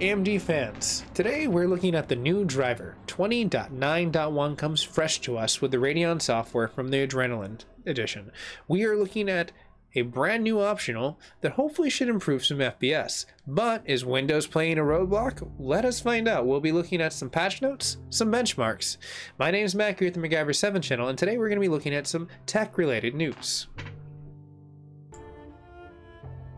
AMD fans, today we're looking at the new driver. 20.9.1 comes fresh to us with the Radeon software from the Adrenalin edition. We are looking at a brand new optional that hopefully should improve some FPS. But is Windows playing a roadblock? Let us find out. We'll be looking at some patch notes, some benchmarks. My name is Matt here at the MacGyver 7 channel, and today we're going to be looking at some tech related news.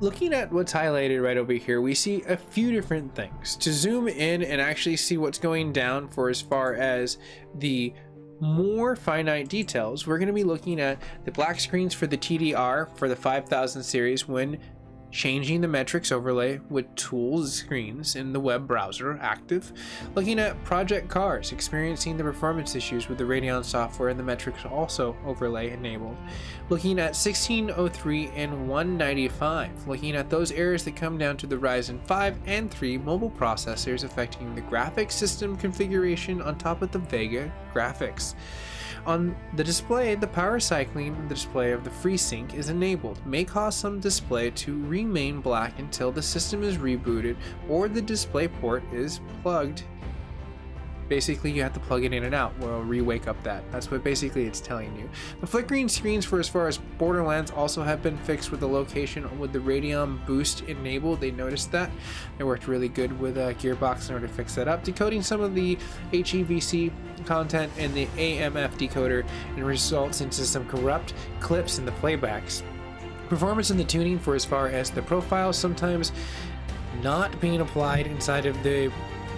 Looking at what's highlighted right over here, we see a few different things. To zoom in and actually see what's going down for as far as the more finite details, we're going to be looking at the black screens for the TDR for the 5000 series when changing the metrics overlay with tools screens in the web browser active, looking at project cars experiencing the performance issues with the Radeon software and the metrics also overlay enabled, looking at 1603 and 195, looking at those errors that come down to the Ryzen 5 and 3 mobile processors affecting the graphics system configuration on top of the Vega graphics. On the display, the power cycling the display of the FreeSync is enabled, may cause some display to remain black until the system is rebooted or the display port is plugged basically you have to plug it in and out. Will re-wake up that. That's what basically it's telling you. The flickering screens for as far as borderlands also have been fixed with the location with the radeon boost enabled. They noticed that. It worked really good with uh, gearbox in order to fix that up. Decoding some of the hevc content in the amf decoder and results into some corrupt clips in the playbacks. Performance in the tuning for as far as the profile sometimes not being applied inside of the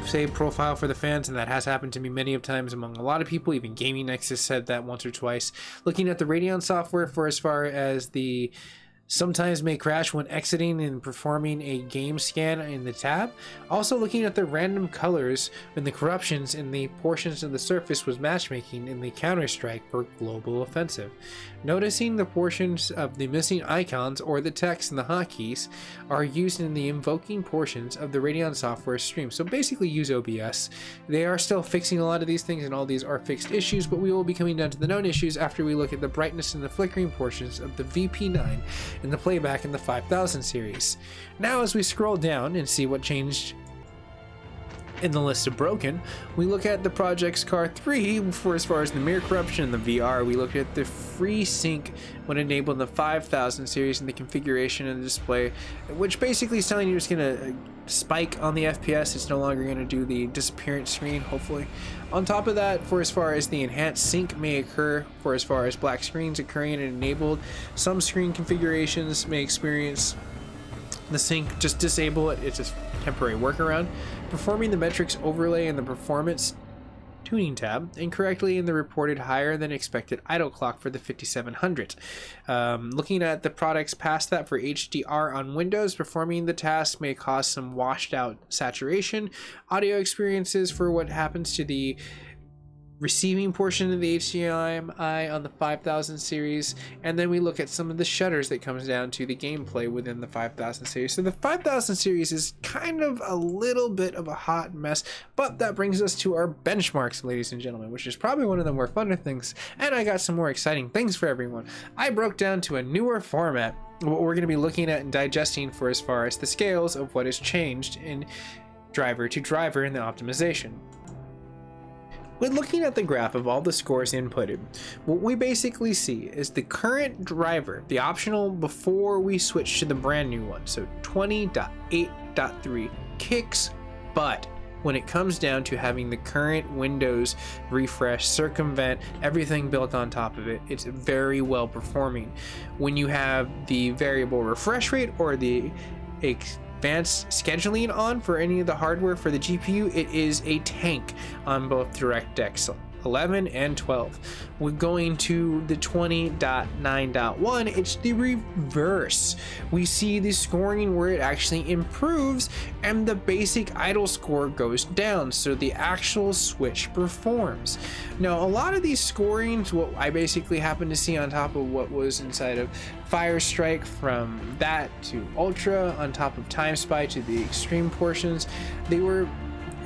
save profile for the fans, and that has happened to me many of times among a lot of people. Even Gaming Nexus said that once or twice. Looking at the Radeon software for as far as the sometimes may crash when exiting and performing a game scan in the tab. Also looking at the random colors when the corruptions in the portions of the surface was matchmaking in the Counter-Strike for Global Offensive. Noticing the portions of the missing icons or the text in the hotkeys are used in the invoking portions of the Radeon software stream. So basically use OBS. They are still fixing a lot of these things and all these are fixed issues, but we will be coming down to the known issues after we look at the brightness and the flickering portions of the VP9 in the playback in the 5000 series. Now as we scroll down and see what changed in the list of broken, we look at the Project CARS 3 for as far as the mirror corruption and the VR. We look at the FreeSync when enabled in the 5000 series and the configuration of the display, which basically is telling you it's going to uh, spike on the FPS. It's no longer going to do the disappearance screen, hopefully. On top of that, for as far as the enhanced sync may occur, for as far as black screens occurring and enabled, some screen configurations may experience the sync, just disable it. It's a temporary workaround. Performing the metrics overlay in the performance tuning tab incorrectly in the reported higher than expected idle clock for the 5700. Um, looking at the products past that for HDR on Windows, performing the task may cause some washed out saturation. Audio experiences for what happens to the receiving portion of the HDMI on the 5000 series, and then we look at some of the shutters that comes down to the gameplay within the 5000 series. So the 5000 series is kind of a little bit of a hot mess, but that brings us to our benchmarks, ladies and gentlemen, which is probably one of the more funner things, and I got some more exciting things for everyone. I broke down to a newer format what we're going to be looking at and digesting for as far as the scales of what has changed in driver to driver in the optimization. When looking at the graph of all the scores inputted, what we basically see is the current driver, the optional before we switch to the brand new one, so 20.8.3 kicks butt when it comes down to having the current Windows refresh circumvent everything built on top of it. It's very well performing. When you have the variable refresh rate or the advanced scheduling on for any of the hardware for the GPU, it is a tank on both DirectX 11 and 12. We're going to the 20.9.1, it's the reverse. We see the scoring where it actually improves and the basic idle score goes down, so the actual switch performs. Now, a lot of these scorings, what I basically happen to see on top of what was inside of Fire Strike from that to Ultra, on top of Time Spy to the extreme portions, they were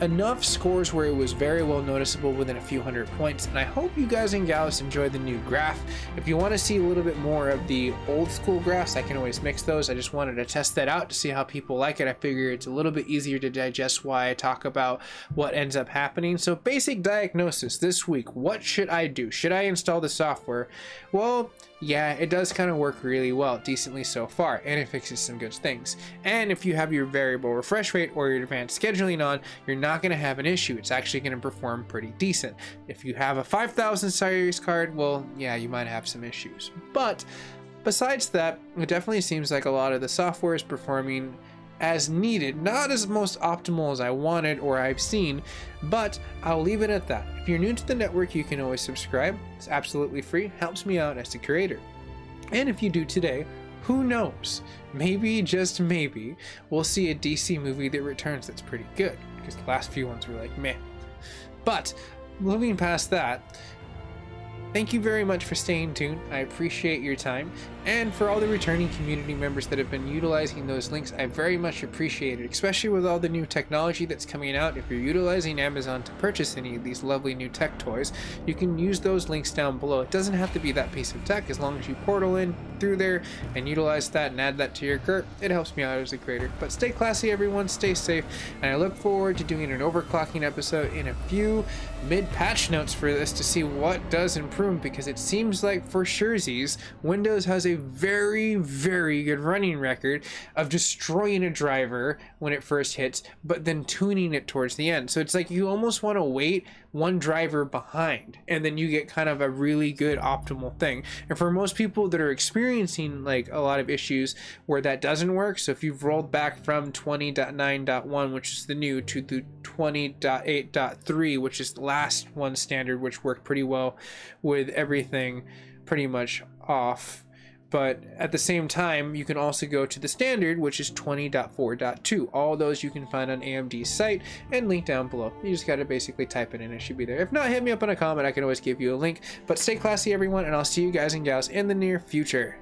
enough scores where it was very well noticeable within a few hundred points. And I hope you guys and gals enjoy the new graph. If you want to see a little bit more of the old school graphs, I can always mix those. I just wanted to test that out to see how people like it. I figure it's a little bit easier to digest why I talk about what ends up happening. So basic diagnosis this week, what should I do? Should I install the software? Well, yeah, it does kind of work really well, decently so far, and it fixes some good things. And if you have your variable refresh rate or your advanced scheduling on, you're not going to have an issue. It's actually going to perform pretty decent. If you have a 5000 series card, well, yeah, you might have some issues. But besides that, it definitely seems like a lot of the software is performing as needed, not as most optimal as I wanted or I've seen, but I'll leave it at that. If you're new to the network, you can always subscribe. It's absolutely free, helps me out as a creator. And if you do today, who knows? Maybe, just maybe, we'll see a DC movie that returns that's pretty good, because the last few ones were like meh. But moving past that, Thank you very much for staying tuned. I appreciate your time. And for all the returning community members that have been utilizing those links, I very much appreciate it, especially with all the new technology that's coming out. If you're utilizing Amazon to purchase any of these lovely new tech toys, you can use those links down below. It doesn't have to be that piece of tech as long as you portal in through there and utilize that and add that to your cart. It helps me out as a creator. But stay classy, everyone. Stay safe. And I look forward to doing an overclocking episode in a few mid-patch notes for this to see what does improve because it seems like for surezies, Windows has a very, very good running record of destroying a driver when it first hits, but then tuning it towards the end. So it's like you almost want to wait one driver behind and then you get kind of a really good optimal thing. And for most people that are experiencing like a lot of issues where that doesn't work, so if you've rolled back from 20.9.1, which is the new, to the 20.8.3, which is the last one standard, which worked pretty well with everything pretty much off but at the same time you can also go to the standard which is 20.4.2 all those you can find on AMD's site and link down below. You just got to basically type it in it should be there. If not hit me up in a comment I can always give you a link. But stay classy everyone and I'll see you guys and gals in the near future